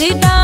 Sit.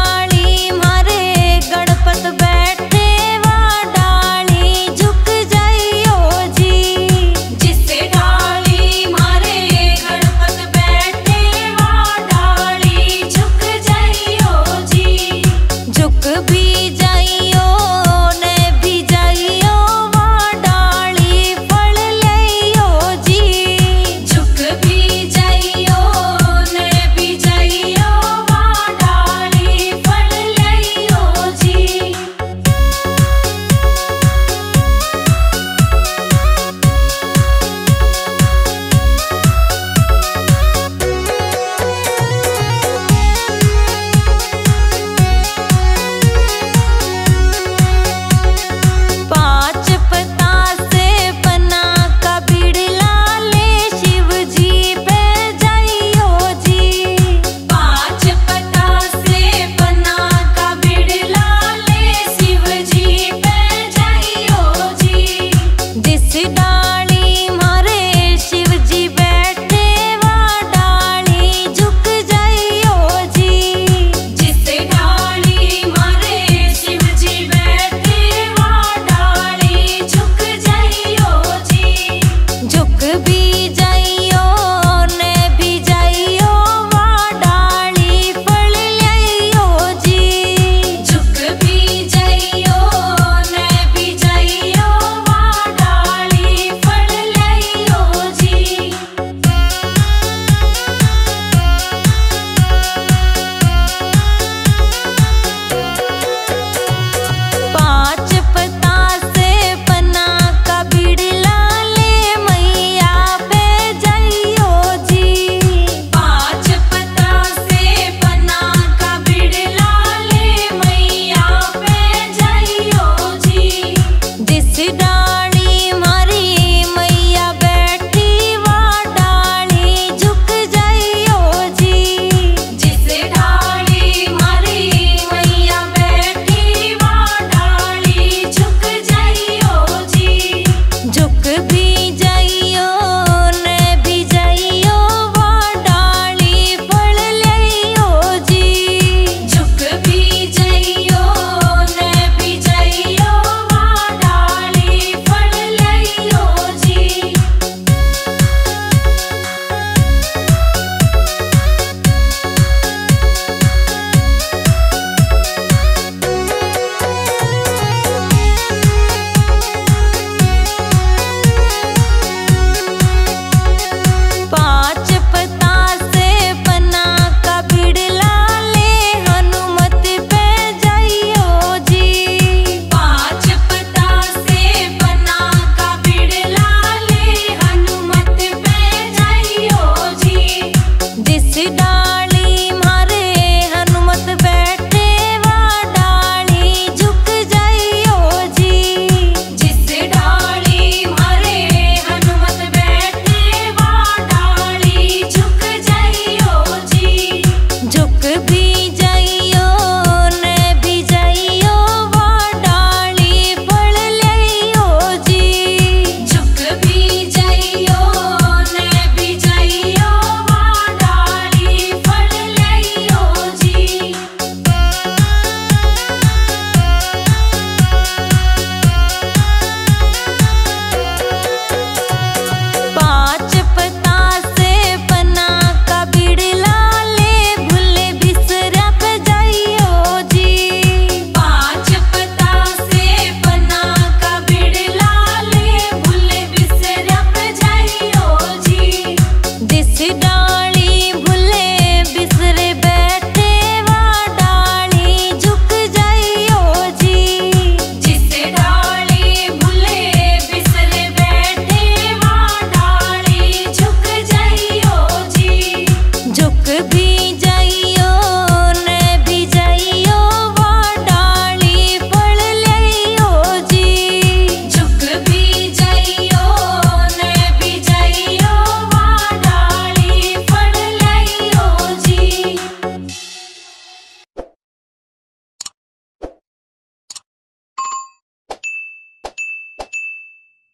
You down